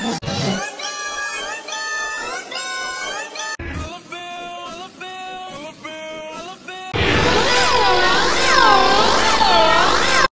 Yeah.